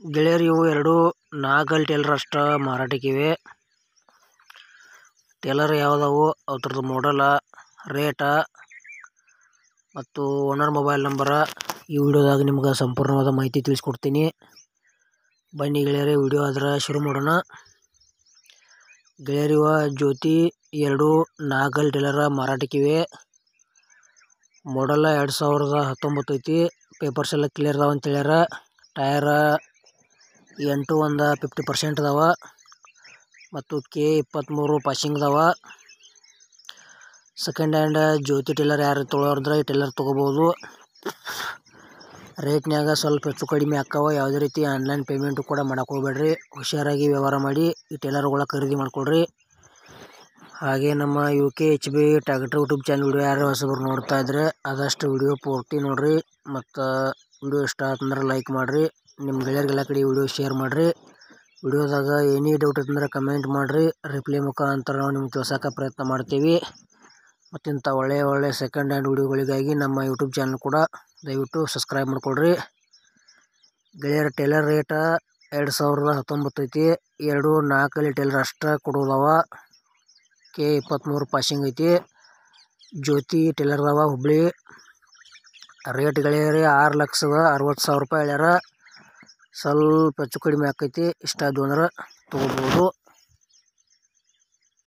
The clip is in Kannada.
ಗೆಳೆಯರು ಇವು ಎರಡು ನಾಗಲ್ ಟೇಲರ್ ಅಷ್ಟ ಮಾರಾಟಕ್ಕಿವೆ ಟೇಲರ್ ಯಾವುದವು? ಅದ್ರದ್ದು ಮಾಡಲ ರೇಟ ಮತ್ತು ಓನರ್ ಮೊಬೈಲ್ ನಂಬರ ಈ ವಿಡಿಯೋದಾಗ ನಿಮ್ಗೆ ಸಂಪೂರ್ಣವಾದ ಮಾಹಿತಿ ತಿಳಿಸ್ಕೊಡ್ತೀನಿ. ಬನ್ನಿ ಗೆಳೆಯರೇ, ವಿಡಿಯೋ ಆದ್ರೆ ಶುರು ಮಾಡೋಣ. ಗೆಳೆಯರಿವ ಜ್ಯೋತಿ ಎರಡು ನಾಗಲ್ ಟೇಲರ ಮಾರಾಟಕ್ಕಿವೆ ಮಾಡಲ್ಲ ಎರಡು ಸಾವಿರದ ಹತ್ತೊಂಬತ್ತು ಐತಿ. ಪೇಪರ್ಸ್ ಎಲ್ಲ ಕ್ಲಿಯರ್ ಅದಾವ ಅಂತ ಹೇಳ್ಯಾರ. ಟಯರ ಎಂಟು ಒಂದು ಫಿಫ್ಟಿ ಪರ್ಸೆಂಟ್ ಅದಾವ. ಮತ್ತು ಕೆ ಇಪ್ಪತ್ತ್ಮೂರು ಪಾಸಿಂಗ್ ಅದಾವ. ಸೆಕೆಂಡ್ ಹ್ಯಾಂಡ್ ಜ್ಯೋತಿ ಟೇಲರ್ ಯಾರು ತೊಗೊಳೋರಿದ್ರೆ ಈ ಟೇಲರ್ ತೊಗೋಬೋದು. ರೇಟ್ನ್ಯಾಗ ಸ್ವಲ್ಪ ಹೆಚ್ಚು ಕಡಿಮೆ ಆಕ್ಕಾವ ಯಾವುದೇ ರೀತಿ ಆನ್ಲೈನ್ ಪೇಮೆಂಟು ಕೂಡ ಮಾಡೋಕೆ ಹೋಗ್ಬೇಡ್ರಿ ಹುಷಾರಾಗಿ ವ್ಯವಹಾರ ಮಾಡಿ ಈ ಟೇಲರ್ಗಳ ಖರೀದಿ ಮಾಡ್ಕೊಳ್ರಿ. ಹಾಗೆ ನಮ್ಮ U K H B tractor YouTube channel video ಯಾರು ಹೊಸಬ್ರು ನೋಡ್ತಾ ಇದ್ರೆ, ಆದಷ್ಟು ವಿಡಿಯೋ ಪೂರ್ತಿ ನೋಡ್ರಿ. ಮತ್ತು ವಿಡಿಯೋ ಇಷ್ಟ ಆತಂದ್ರೆ ಲೈಕ್ ಮಾಡಿರಿ. ನಿಮ್ಮ ಗೆಳೆಯರಿಗೆಲ್ಲ ಕಡೆ ವಿಡಿಯೋ ಶೇರ್ ಮಾಡಿರಿ. ವಿಡಿಯೋದಾಗ ಏನೇ ಡೌಟ್ ಇತ್ತಂದ್ರೆ ಕಮೆಂಟ್ ಮಾಡಿರಿ. ರಿಪ್ಲೈ ಮುಖಾಂತರ ನಾವು ನಿಮ್ಗೆ ತಿಳ್ಸೋಕೆ ಪ್ರಯತ್ನ ಮಾಡ್ತೀವಿ. ಮತ್ತು ಇಂಥ ಒಳ್ಳೆಯ ಒಳ್ಳೆಯ ಸೆಕೆಂಡ್ ಹ್ಯಾಂಡ್ ವಿಡಿಯೋಗಳಿಗಾಗಿ ನಮ್ಮ ಯೂಟ್ಯೂಬ್ ಚಾನಲ್ ಕೂಡ ದಯವಿಟ್ಟು ಸಬ್ಸ್ಕ್ರೈಬ್ ಮಾಡ್ಕೊಳ್ರಿ. ಗೆಳೆಯರ ಟೇಲರ್ ರೇಟ ಎರಡು ಸಾವಿರದ ಹತ್ತೊಂಬತ್ತು ಐತಿ. ಎರಡು, ನಾಲ್ಕಲ್ಲಿ ಟೈಲರ್ ಅಷ್ಟೇ ಕೊಡೋದವ. ಕೆ ಇಪ್ಪತ್ತ್ಮೂರು ಪಾಸಿಂಗ್ ಐತಿ. ಜ್ಯೋತಿ ಟೇಲರ್ ಅದಾವ ಹುಬ್ಳಿ. ರೇಟ್ ಗೆಳೆಯರಿ ಆರು ಲಕ್ಷದ ಅರವತ್ತು ಸಾವಿರ ರೂಪಾಯಿ ಹೇಳ್ಯಾರ. ಸ್ವಲ್ಪ ಹೆಚ್ಚು ಕಡಿಮೆ ಆಕೈತಿ. ಇಷ್ಟ ಆದ್ವು ಅಂದ್ರೆ ತೊಗೋಬೋದು.